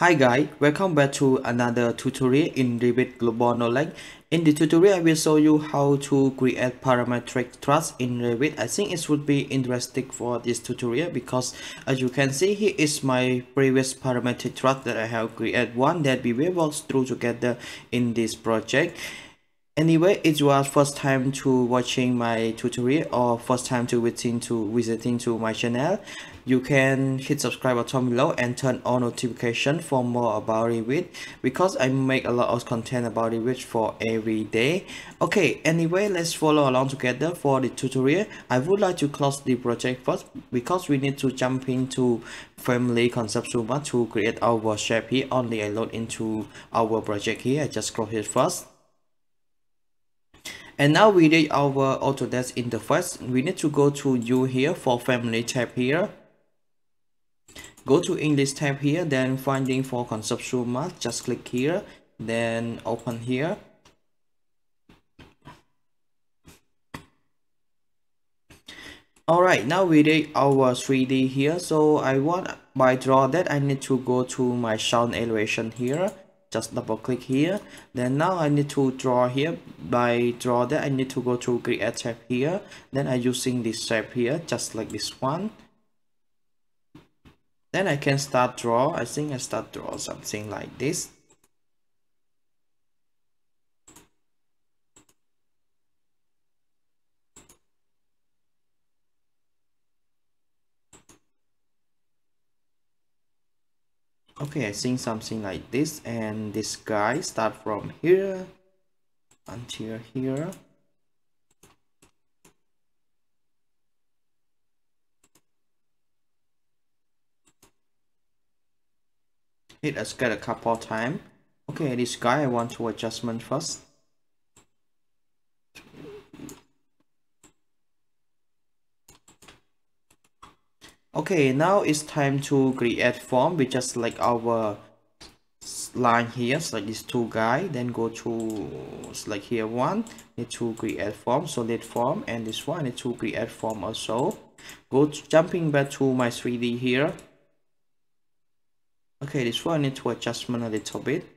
Hi guys, welcome back to another tutorial in Revit Global Knowledge. In the tutorial, I will show you how to create parametric truss in Revit. I think it would be interesting for this tutorial because as you can see here is my previous parametric truss that I have created one that we will walk through together in this project. Anyway, it was first time to watching my tutorial or first time to visiting to visiting to my channel you can hit subscribe button below and turn on notification for more about Revit because I make a lot of content about Revit for every day. Okay, anyway, let's follow along together for the tutorial. I would like to close the project first because we need to jump into family concept to create our shape here. Only I load into our project here. I just close it first. And now we need our Autodesk interface. We need to go to you here for family tab here go to English tab here then finding for conceptual mass just click here then open here Alright, now we did our 3D here. So I want by draw that I need to go to my South elevation here. Just double click here. Then now I need to draw here. By draw that I need to go to create tab here. Then I using this shape here, just like this one then I can start draw I think I start draw something like this okay I think something like this and this guy start from here until here. Hit escape a couple time. Okay this guy I want to adjustment first okay now it's time to create form we just select our line here. Select these two guy then go to select here one need to create form. Solid form and this one need to create form also. Go to, jumping back to my 3d here. Okay this one need to adjustment a little bit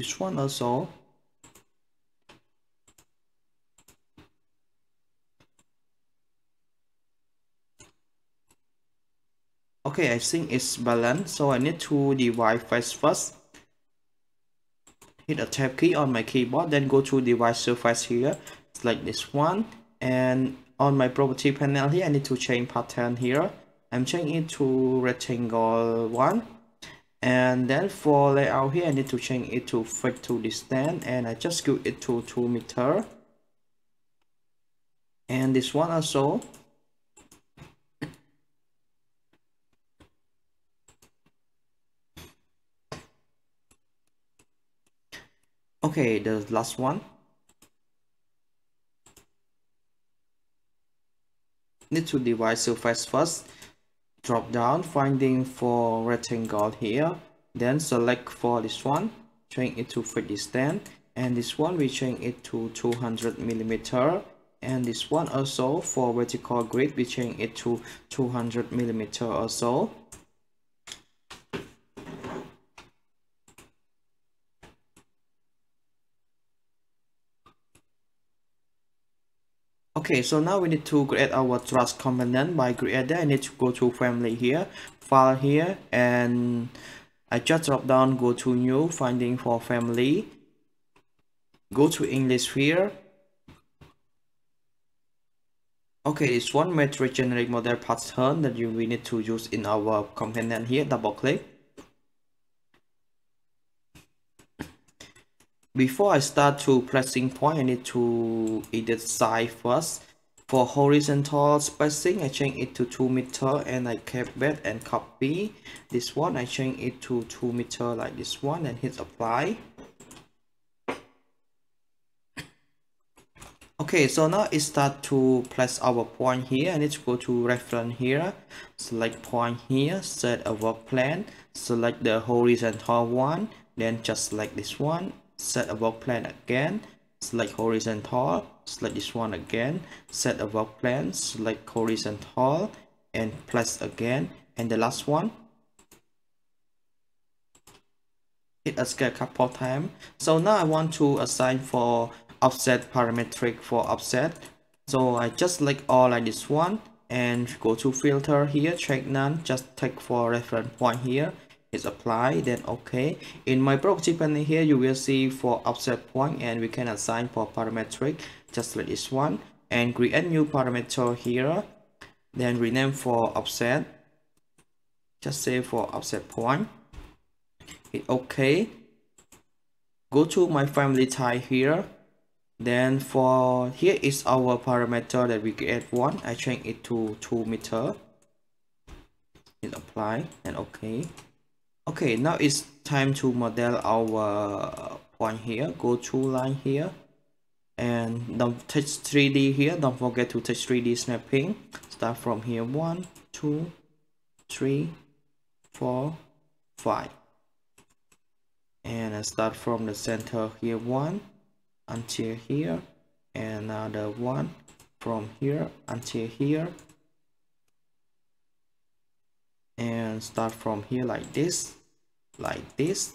this one also okay I think it's balanced so I need to divide face first hit a tab key on my keyboard then go to divide surface here. Select this one. And on my property panel here I need to change pattern here. I'm changing it to rectangle one and then for layout here I need to change it to fit to distance and I just give it to 2 meter. And this one also. Okay the last one. Need to divide surface first drop down finding for rectangle here then select for this one change it to 50 stand and this one we change it to 200 millimeter and this one also for vertical grid we change it to 200 millimeter also okay so now we need to create our truss component by creator i need to go to family here file here and i just drop down go to new finding for family. Go to english here. Okay it's one metric generic model pattern that you we need to use in our component here. Double click Before I start to pressing point, I need to edit size first. For horizontal spacing, I change it to 2 meter and I kept it and copy. This one, I change it to 2 meter like this one and hit apply. Okay, so now it start to place our point here. I need to go to reference here, select point here, set a work plane, select the horizontal one, then just select this one set a work plane again. Select horizontal. Select this one again. Set a work plane select horizontal and place again. And the last one. Hit escape a couple times so now i want to assign for offset parametric for offset. So i just select all like this one. And go to filter here. Check none. Just take for reference point here is apply then okay. In my property panel here you will see for offset point and we can assign for parametric. Just like this one. And create new parameter here. Then rename for offset. Just say for offset point. Hit ok. Go to my family type here. Then for here is our parameter that we create one. I change it to 2 meter. Hit apply and okay okay now it's time to model our point here go to line here. And don't touch 3d here don't forget to touch 3d snapping. Start from here one two three four five. And I start from the center here one until here. And another one from here until here. And start from here like this like this.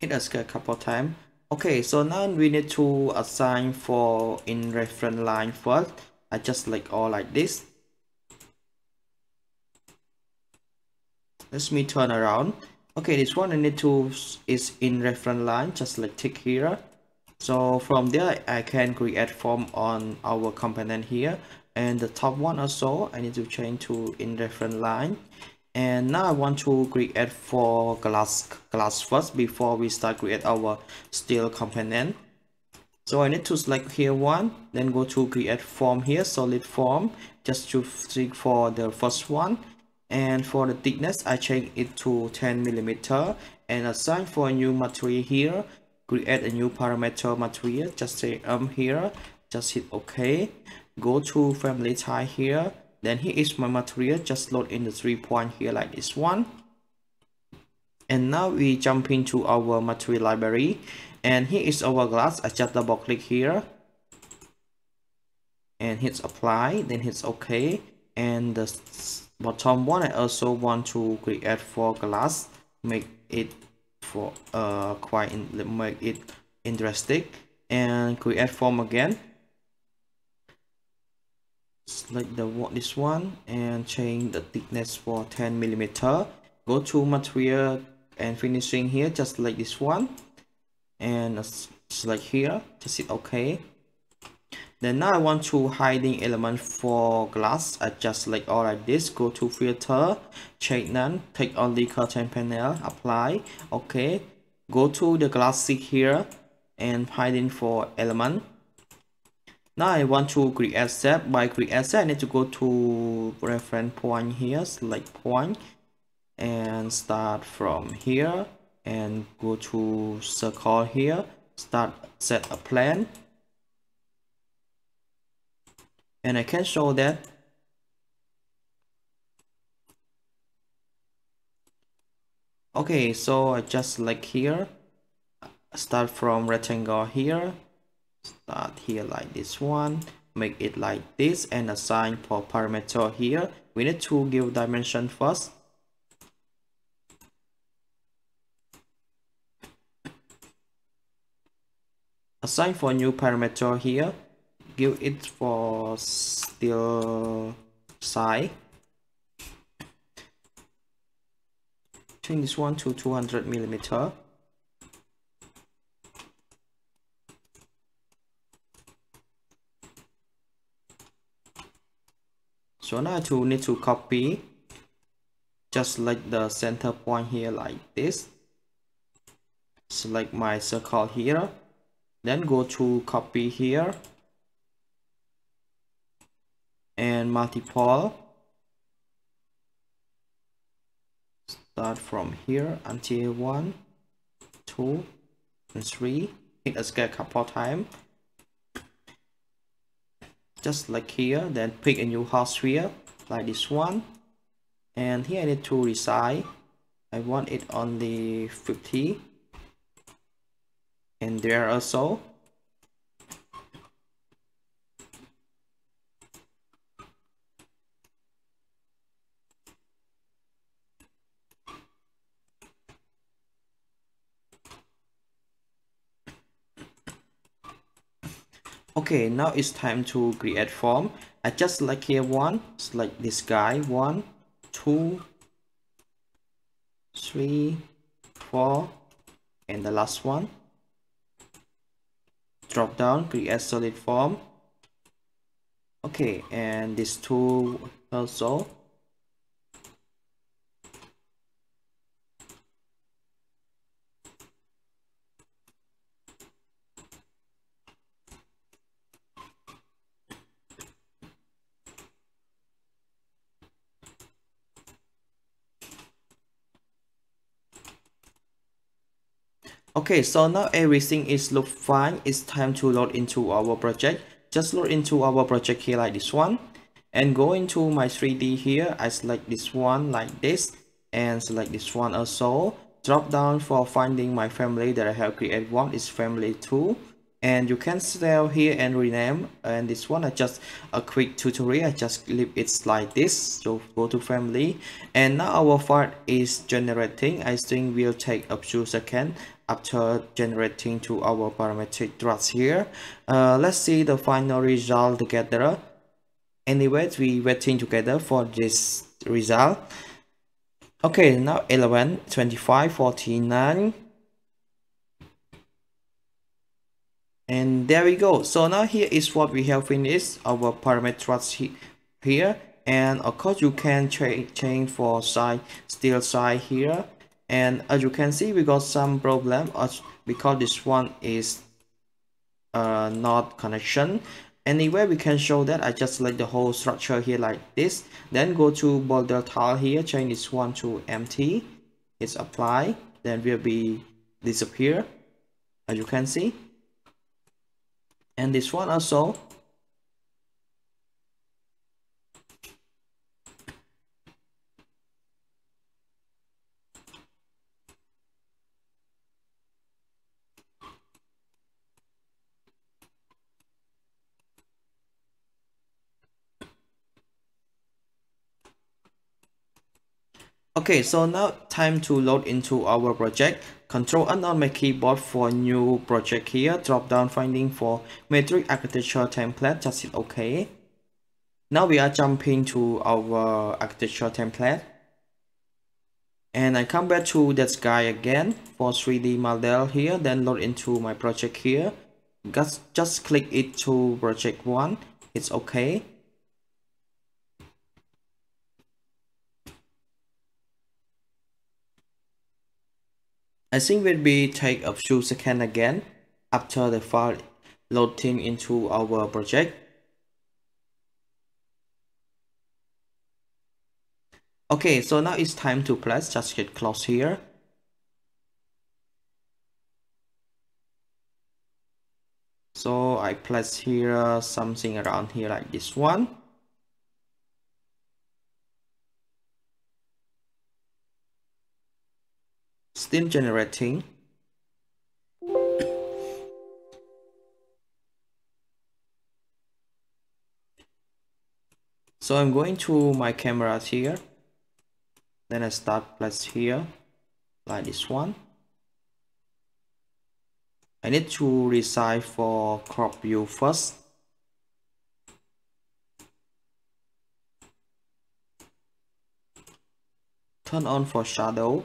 Hit escape a couple times okay so now we need to assign for in reference line first. I just like all like this. Let me turn around. Okay this one i need to is in reference line. Just like tick here so from there i can create form on our component here. And the top one also i need to change to in different line. And now i want to create for glass glass first before we start create our steel component. So i need to select here one then go to create form here solid form just to click for the first one. And for the thickness I change it to 10 millimeter and assign for a new material here create a new parameter material. Just say um here. Just hit ok. Go to family type here. Then here is my material. Just load in the three point here like this one. And now we jump into our material library. And here is our glass. I just double click here. And hit apply. Then hit ok. And the bottom one I also want to create for glass. Make it for uh quite in, make it interesting. And create form again? Select the what this one and change the thickness for 10 millimeter. Go to material and finishing here just like this one. And select here just hit ok then now I want to hiding element for glass I just like all like this. Go to filter check none. Take only curtain panel apply. Okay. Go to the glass seek here and hiding for element. now I want to create set by create set I need to go to reference point here select point and start from here. And go to circle here. Start set a plan and I can show that. Okay so I just like here. Start from rectangle here. Start here like this one. Make it like this and assign for parameter here. We need to give dimension first. Assign for new parameter here give it for steel size change this one to 200 millimeter. So now to need to copy just like the center point here like this. Select my circle here then go to copy here and multiple start from here until one two and three. Hit escape couple time. Just like here then pick a new house here like this one. And here I need to resize. I want it on the 50 and there also okay now it's time to create form. I just like here one select this guy one two three four and the last one. Drop down create solid form. Okay and this two also okay so now everything is look fine. It's time to load into our project. Just load into our project here like this one. And go into my 3d here. I select this one like this and select this one also. Drop down for finding my family that i have created one is family 2 and you can sell here and rename. And this one I just a quick tutorial. I just leave it like this. So go to family. And now our file is generating. I think will take a few seconds after generating to our parametric truss here. Uh, let's see the final result together. Anyways we waiting together for this result. Okay now 11 25 49 and there we go. So now here is what we have finished our parameters here. And of course you can change for size still size here and as you can see we got some problem because this one is uh, not connection. Anyway we can show that. I just select the whole structure here like this. Then go to border tile here. Change this one to empty. It's apply. Then will be disappear as you can see. And this one also Okay, so now time to load into our project. Control N on my keyboard for new project here. Drop down finding for metric architecture template. Just hit OK. Now we are jumping to our architecture template. And I come back to that guy again for 3D model here. Then load into my project here. Just, just click it to project 1. It's OK. I think will be take a few seconds again after the file loading into our project. Okay, so now it's time to place, just hit close here. So I place here something around here like this one. Steam generating. So I'm going to my cameras here. Then I start plus here like this one. I need to resize for crop view first. Turn on for shadow.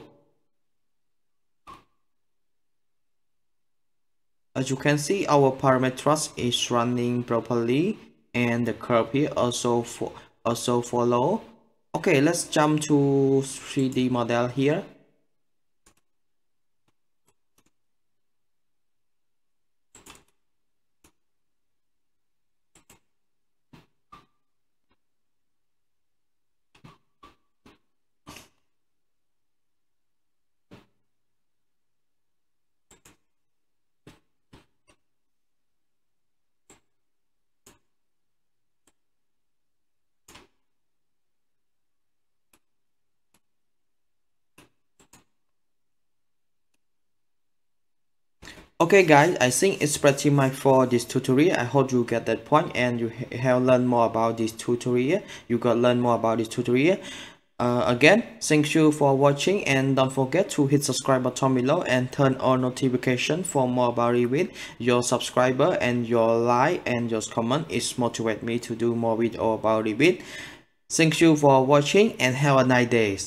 As you can see, our parameters is running properly and the curve here also for also follow. Okay, let's jump to 3D model here. Okay guys, I think it's pretty much for this tutorial. I hope you get that point and you have learned more about this tutorial. You got learn more about this tutorial. Uh, again, thank you for watching and don't forget to hit subscribe button below and turn on notification for more about it. Your subscriber and your like and your comment is motivate me to do more video about it. Thank you for watching and have a nice day.